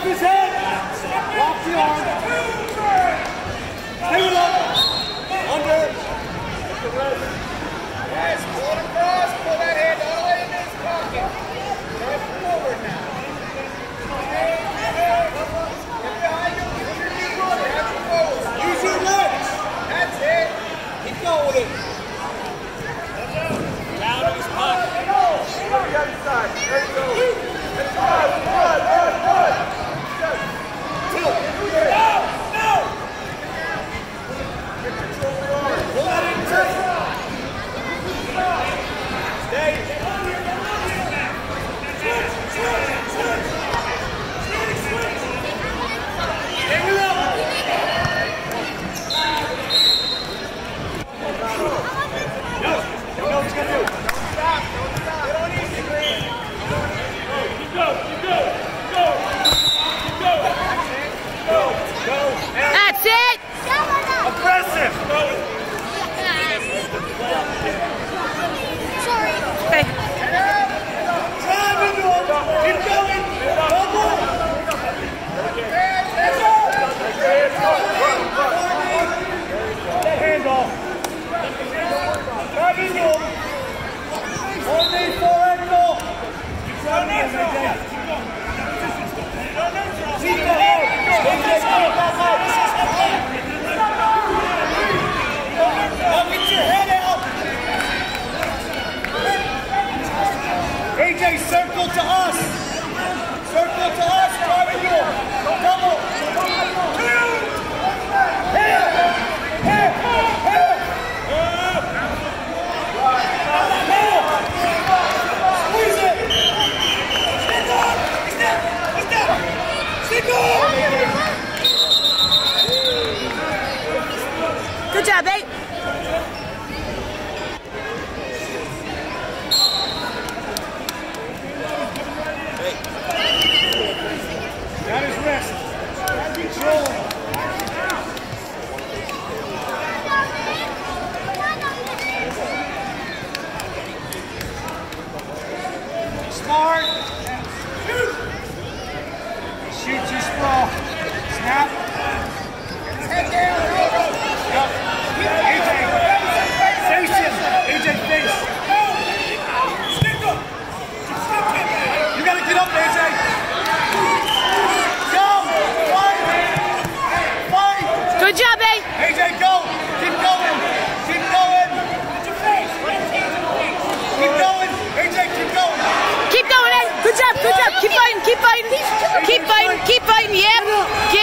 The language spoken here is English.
Lock his head. Lock the arm. Stay with him. Under. Yes, pull it across. Pull that head all the way into his pocket. Press forward now. Down in his pocket. Go. Go the other side. There you go. Good job, babe. Smart. Shoot. Your sprawl. Snap. Head down. Yep. Keep fighting! keep fighting! keep fighting! yeah.